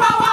power.